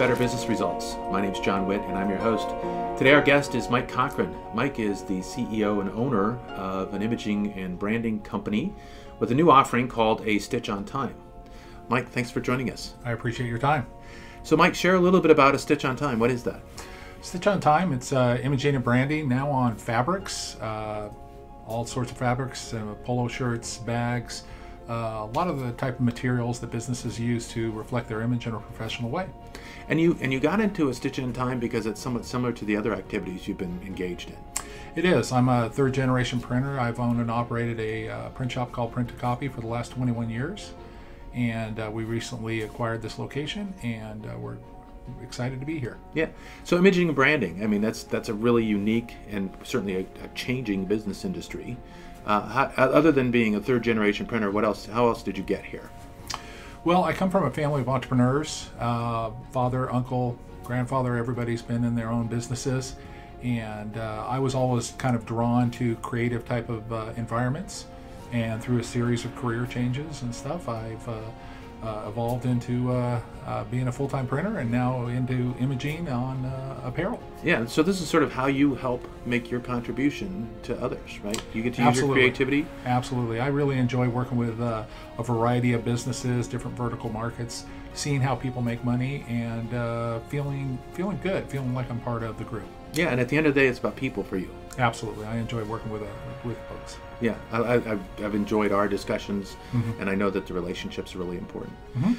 Better Business Results. My name is John Witt, and I'm your host. Today, our guest is Mike Cochran. Mike is the CEO and owner of an imaging and branding company with a new offering called A Stitch on Time. Mike, thanks for joining us. I appreciate your time. So, Mike, share a little bit about A Stitch on Time. What is that? Stitch on Time, it's uh, imaging and branding now on fabrics, uh, all sorts of fabrics, uh, polo shirts, bags, uh, a lot of the type of materials that businesses use to reflect their image in a professional way. And you and you got into a Stitch on Time because it's somewhat similar to the other activities you've been engaged in. It is. I'm a third generation printer. I've owned and operated a uh, print shop called Print to Copy for the last 21 years, and uh, we recently acquired this location, and uh, we're excited to be here. Yeah. So imaging and branding. I mean, that's that's a really unique and certainly a, a changing business industry. Uh, how, other than being a third generation printer, what else? How else did you get here? Well, I come from a family of entrepreneurs. Uh, father, uncle, grandfather, everybody's been in their own businesses, and uh, I was always kind of drawn to creative type of uh, environments. And through a series of career changes and stuff, I've uh, evolved into uh, uh, being a full-time printer and now into imaging on uh, apparel. Yeah, so this is sort of how you help make your contribution to others, right? You get to Absolutely. use your creativity. Absolutely, I really enjoy working with uh, a variety of businesses, different vertical markets, seeing how people make money, and uh, feeling feeling good, feeling like I'm part of the group. Yeah, and at the end of the day, it's about people for you. Absolutely, I enjoy working with with folks. Yeah, I, have I've enjoyed our discussions, mm-hmm. and I know that the relationship's are really important. Mm-hmm.